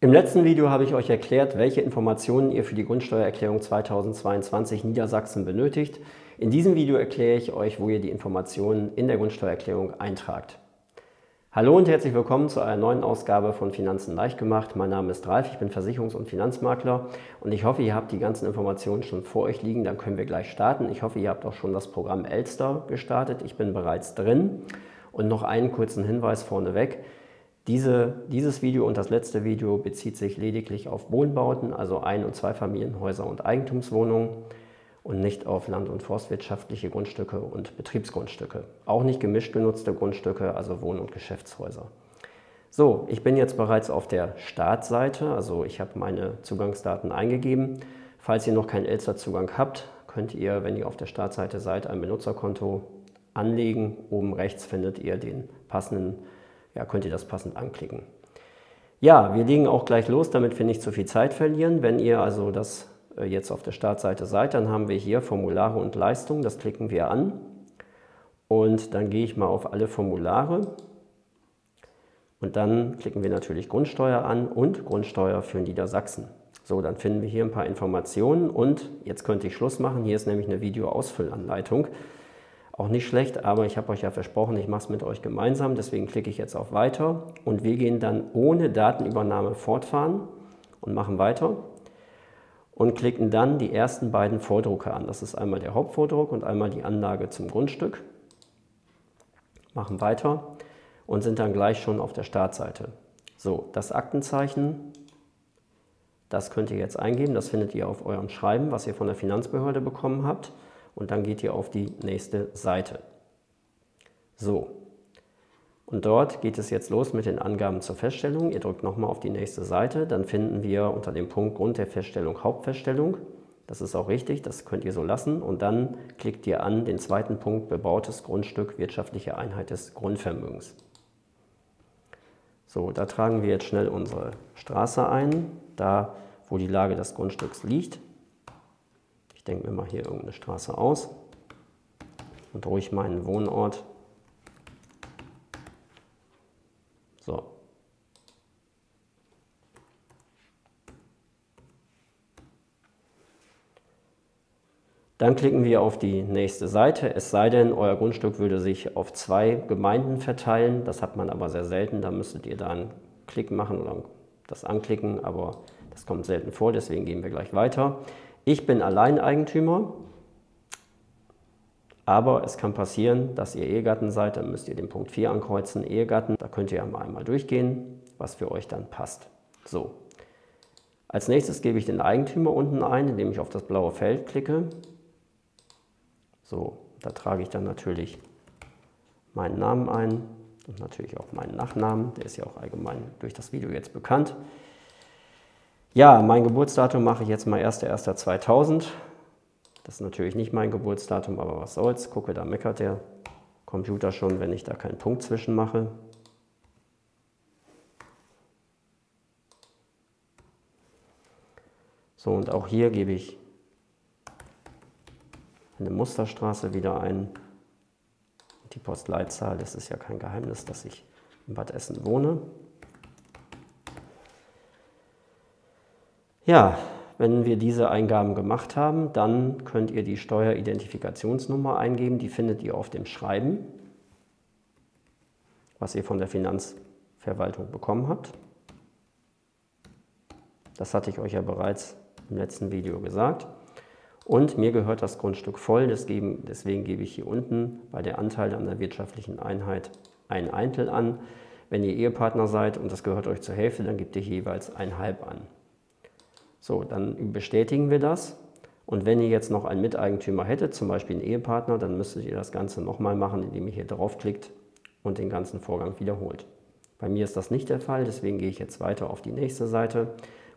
Im letzten Video habe ich euch erklärt, welche Informationen ihr für die Grundsteuererklärung 2022 Niedersachsen benötigt. In diesem Video erkläre ich euch, wo ihr die Informationen in der Grundsteuererklärung eintragt. Hallo und herzlich willkommen zu einer neuen Ausgabe von Finanzen leicht gemacht. Mein Name ist Ralf, ich bin Versicherungs- und Finanzmakler und ich hoffe, ihr habt die ganzen Informationen schon vor euch liegen, dann können wir gleich starten. Ich hoffe, ihr habt auch schon das Programm Elster gestartet. Ich bin bereits drin und noch einen kurzen Hinweis vorneweg. Diese, dieses Video und das letzte Video bezieht sich lediglich auf Wohnbauten, also Ein- und Zweifamilienhäuser und Eigentumswohnungen und nicht auf land- und forstwirtschaftliche Grundstücke und Betriebsgrundstücke. Auch nicht gemischt genutzte Grundstücke, also Wohn- und Geschäftshäuser. So, ich bin jetzt bereits auf der Startseite, also ich habe meine Zugangsdaten eingegeben. Falls ihr noch keinen Elster-Zugang habt, könnt ihr, wenn ihr auf der Startseite seid, ein Benutzerkonto anlegen. Oben rechts findet ihr den passenden ja, könnt ihr das passend anklicken. Ja, wir legen auch gleich los, damit wir nicht zu viel Zeit verlieren. Wenn ihr also das äh, jetzt auf der Startseite seid, dann haben wir hier Formulare und Leistungen, das klicken wir an. Und dann gehe ich mal auf alle Formulare und dann klicken wir natürlich Grundsteuer an und Grundsteuer für Niedersachsen. So, dann finden wir hier ein paar Informationen und jetzt könnte ich Schluss machen. Hier ist nämlich eine Videoausfüllanleitung. Auch nicht schlecht, aber ich habe euch ja versprochen, ich mache es mit euch gemeinsam. Deswegen klicke ich jetzt auf Weiter und wir gehen dann ohne Datenübernahme fortfahren und machen weiter und klicken dann die ersten beiden Vordrucke an. Das ist einmal der Hauptvordruck und einmal die Anlage zum Grundstück. Machen weiter und sind dann gleich schon auf der Startseite. So, das Aktenzeichen, das könnt ihr jetzt eingeben. Das findet ihr auf eurem Schreiben, was ihr von der Finanzbehörde bekommen habt und dann geht ihr auf die nächste Seite. So, und dort geht es jetzt los mit den Angaben zur Feststellung. Ihr drückt nochmal auf die nächste Seite, dann finden wir unter dem Punkt Grund der Feststellung Hauptfeststellung. Das ist auch richtig, das könnt ihr so lassen. Und dann klickt ihr an den zweiten Punkt bebautes Grundstück, wirtschaftliche Einheit des Grundvermögens. So, da tragen wir jetzt schnell unsere Straße ein, da wo die Lage des Grundstücks liegt denke mir mal hier irgendeine Straße aus und ruhig meinen Wohnort. So. Dann klicken wir auf die nächste Seite, es sei denn, euer Grundstück würde sich auf zwei Gemeinden verteilen. Das hat man aber sehr selten, da müsstet ihr da einen Klick machen oder das anklicken, aber das kommt selten vor, deswegen gehen wir gleich weiter. Ich bin Alleineigentümer, aber es kann passieren, dass ihr Ehegatten seid, dann müsst ihr den Punkt 4 ankreuzen, Ehegatten. Da könnt ihr einmal durchgehen, was für euch dann passt. So. Als nächstes gebe ich den Eigentümer unten ein, indem ich auf das blaue Feld klicke. So, da trage ich dann natürlich meinen Namen ein und natürlich auch meinen Nachnamen. Der ist ja auch allgemein durch das Video jetzt bekannt. Ja, mein Geburtsdatum mache ich jetzt mal 1.1.2000. Das ist natürlich nicht mein Geburtsdatum, aber was soll's. Gucke, da meckert der Computer schon, wenn ich da keinen Punkt zwischen mache. So, und auch hier gebe ich eine Musterstraße wieder ein. Die Postleitzahl, das ist ja kein Geheimnis, dass ich in Bad Essen wohne. Ja, wenn wir diese Eingaben gemacht haben, dann könnt ihr die Steueridentifikationsnummer eingeben. Die findet ihr auf dem Schreiben, was ihr von der Finanzverwaltung bekommen habt. Das hatte ich euch ja bereits im letzten Video gesagt. Und mir gehört das Grundstück voll, deswegen, gebe ich hier unten bei der Anteil an der wirtschaftlichen Einheit ein Eintel an. Wenn ihr Ehepartner seid und das gehört euch zur Hälfte, dann gebt ihr jeweils ein Halb an. So, dann bestätigen wir das. Und wenn ihr jetzt noch einen Miteigentümer hättet, zum Beispiel einen Ehepartner, dann müsstet ihr das Ganze nochmal machen, indem ihr hier draufklickt und den ganzen Vorgang wiederholt. Bei mir ist das nicht der Fall, deswegen gehe ich jetzt weiter auf die nächste Seite.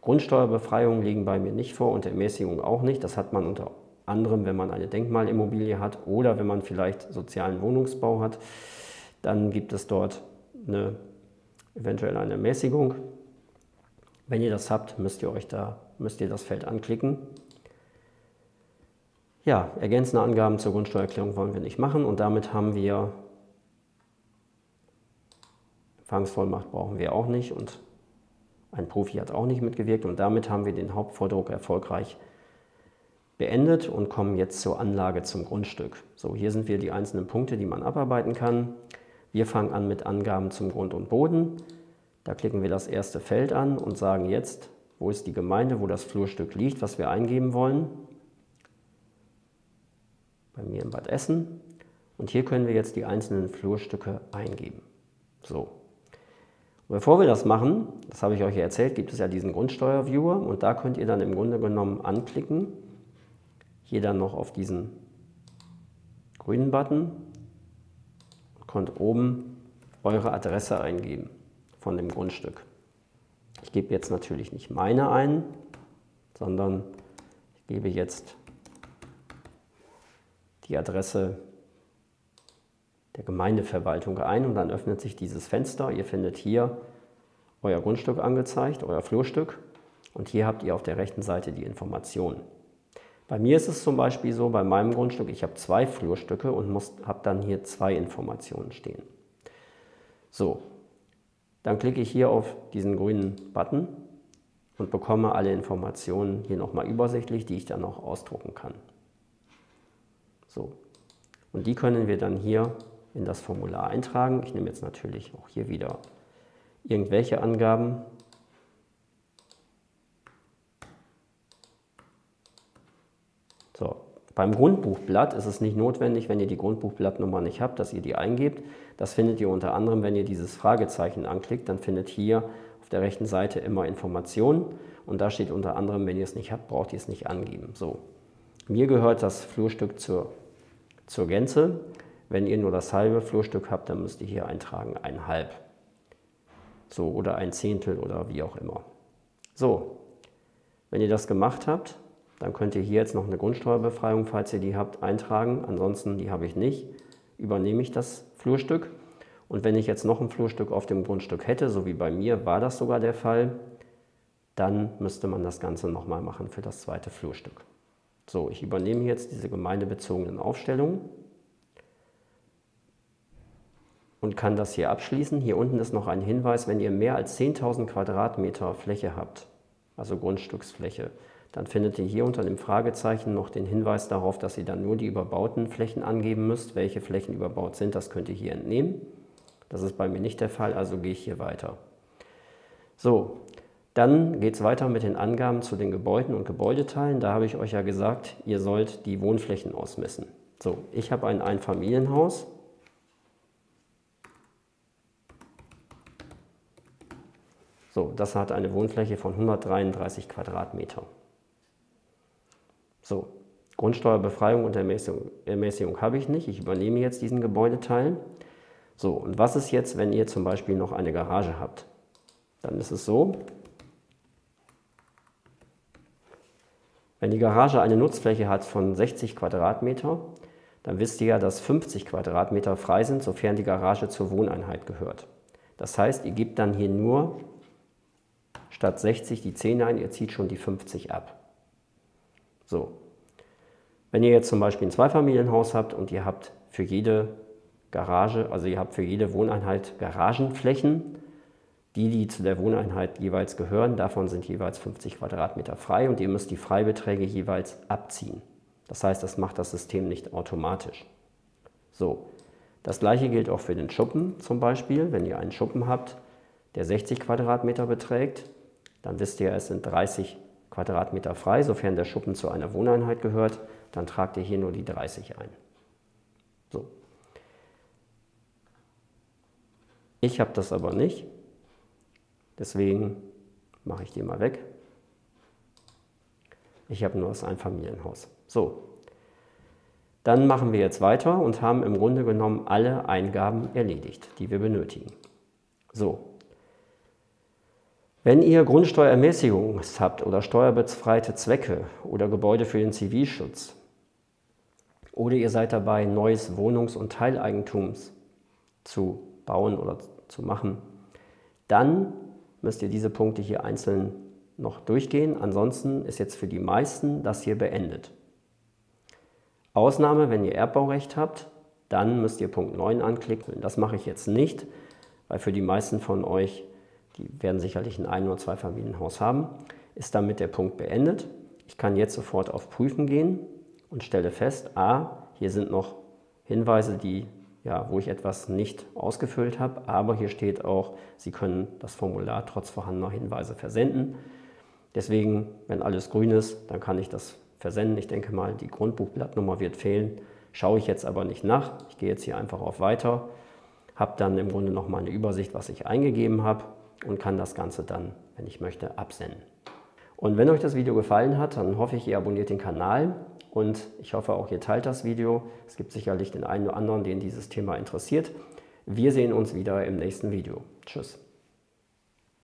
Grundsteuerbefreiungen liegen bei mir nicht vor und Ermäßigung auch nicht. Das hat man unter anderem, wenn man eine Denkmalimmobilie hat oder wenn man vielleicht sozialen Wohnungsbau hat. Dann gibt es dort eine, eventuell eine Ermäßigung. Wenn ihr das habt, müsst ihr euch da müsst ihr das Feld anklicken. Ja, ergänzende Angaben zur Grundsteuererklärung wollen wir nicht machen und damit haben wir Empfangsvollmacht brauchen wir auch nicht und ein Profi hat auch nicht mitgewirkt und damit haben wir den Hauptvordruck erfolgreich beendet und kommen jetzt zur Anlage zum Grundstück. So, hier sind wir die einzelnen Punkte, die man abarbeiten kann. Wir fangen an mit Angaben zum Grund und Boden. Da klicken wir das erste Feld an und sagen jetzt, wo ist die Gemeinde, wo das Flurstück liegt, was wir eingeben wollen. Bei mir in Bad Essen. Und hier können wir jetzt die einzelnen Flurstücke eingeben. So. Und bevor wir das machen, das habe ich euch ja erzählt, gibt es ja diesen Grundsteuerviewer und da könnt ihr dann im Grunde genommen anklicken. Hier dann noch auf diesen grünen Button und könnt oben eure Adresse eingeben von dem Grundstück. Ich gebe jetzt natürlich nicht meine ein, sondern ich gebe jetzt die Adresse der Gemeindeverwaltung ein und dann öffnet sich dieses Fenster. Ihr findet hier euer Grundstück angezeigt, euer Flurstück und hier habt ihr auf der rechten Seite die Informationen. Bei mir ist es zum Beispiel so, bei meinem Grundstück, ich habe zwei Flurstücke und habe dann hier zwei Informationen stehen. So, dann klicke ich hier auf diesen grünen Button und bekomme alle Informationen hier nochmal übersichtlich, die ich dann auch ausdrucken kann. So. Und die können wir dann hier in das Formular eintragen. Ich nehme jetzt natürlich auch hier wieder irgendwelche Angaben. So, beim Grundbuchblatt ist es nicht notwendig, wenn ihr die Grundbuchblattnummer nicht habt, dass ihr die eingebt. Das findet ihr unter anderem, wenn ihr dieses Fragezeichen anklickt, dann findet hier auf der rechten Seite immer Informationen und da steht unter anderem, wenn ihr es nicht habt, braucht ihr es nicht angeben. So, mir gehört das Flurstück zur, zur Gänze. Wenn ihr nur das halbe Flurstück habt, dann müsst ihr hier eintragen ein halb. So, oder ein Zehntel oder wie auch immer. So, wenn ihr das gemacht habt, dann könnt ihr hier jetzt noch eine Grundsteuerbefreiung, falls ihr die habt, eintragen. Ansonsten, die habe ich nicht, übernehme ich das Flurstück. Und wenn ich jetzt noch ein Flurstück auf dem Grundstück hätte, so wie bei mir war das sogar der Fall, dann müsste man das Ganze nochmal machen für das zweite Flurstück. So, ich übernehme jetzt diese gemeindebezogenen Aufstellungen und kann das hier abschließen. Hier unten ist noch ein Hinweis, wenn ihr mehr als 10.000 Quadratmeter Fläche habt, also Grundstücksfläche, dann findet ihr hier unter dem Fragezeichen noch den Hinweis darauf, dass ihr dann nur die überbauten Flächen angeben müsst. Welche Flächen überbaut sind, das könnt ihr hier entnehmen. Das ist bei mir nicht der Fall, also gehe ich hier weiter. So, dann geht es weiter mit den Angaben zu den Gebäuden und Gebäudeteilen. Da habe ich euch ja gesagt, ihr sollt die Wohnflächen ausmessen. So, ich habe ein Einfamilienhaus. So, das hat eine Wohnfläche von 133 Quadratmeter. So, Grundsteuerbefreiung und Ermäßigung, Ermäßigung habe ich nicht. Ich übernehme jetzt diesen Gebäudeteil. So, und was ist jetzt, wenn ihr zum Beispiel noch eine Garage habt? Dann ist es so, wenn die Garage eine Nutzfläche hat von 60 Quadratmeter, dann wisst ihr ja, dass 50 Quadratmeter frei sind, sofern die Garage zur Wohneinheit gehört. Das heißt, ihr gebt dann hier nur statt 60 die 10 ein, ihr zieht schon die 50 ab. So. Wenn ihr jetzt zum Beispiel ein Zweifamilienhaus habt und ihr habt für jede Garage, also ihr habt für jede Wohneinheit Garagenflächen, die, die zu der Wohneinheit jeweils gehören, davon sind jeweils 50 Quadratmeter frei und ihr müsst die Freibeträge jeweils abziehen. Das heißt, das macht das System nicht automatisch. So, das gleiche gilt auch für den Schuppen zum Beispiel. Wenn ihr einen Schuppen habt, der 60 Quadratmeter beträgt, dann wisst ihr, es sind 30 Quadratmeter frei, sofern der Schuppen zu einer Wohneinheit gehört, dann tragt ihr hier nur die 30 ein. So. Ich habe das aber nicht, deswegen mache ich die mal weg. Ich habe nur das Einfamilienhaus. So, dann machen wir jetzt weiter und haben im Grunde genommen alle Eingaben erledigt, die wir benötigen. So, wenn ihr Grundsteuerermäßigung habt oder steuerbefreite Zwecke oder Gebäude für den Zivilschutz oder ihr seid dabei, neues Wohnungs- und Teileigentums zu bauen oder zu machen, dann müsst ihr diese Punkte hier einzeln noch durchgehen. Ansonsten ist jetzt für die meisten das hier beendet. Ausnahme, wenn ihr Erbbaurecht habt, dann müsst ihr Punkt 9 anklicken. Das mache ich jetzt nicht, weil für die meisten von euch die werden sicherlich ein Ein- oder Zweifamilienhaus haben, ist damit der Punkt beendet. Ich kann jetzt sofort auf Prüfen gehen und stelle fest, a, hier sind noch Hinweise, die, ja, wo ich etwas nicht ausgefüllt habe, aber hier steht auch, Sie können das Formular trotz vorhandener Hinweise versenden. Deswegen, wenn alles grün ist, dann kann ich das versenden. Ich denke mal, die Grundbuchblattnummer wird fehlen. Schaue ich jetzt aber nicht nach. Ich gehe jetzt hier einfach auf Weiter, habe dann im Grunde noch mal eine Übersicht, was ich eingegeben habe und kann das Ganze dann, wenn ich möchte, absenden. Und wenn euch das Video gefallen hat, dann hoffe ich, ihr abonniert den Kanal und ich hoffe auch, ihr teilt das Video. Es gibt sicherlich den einen oder anderen, den dieses Thema interessiert. Wir sehen uns wieder im nächsten Video. Tschüss.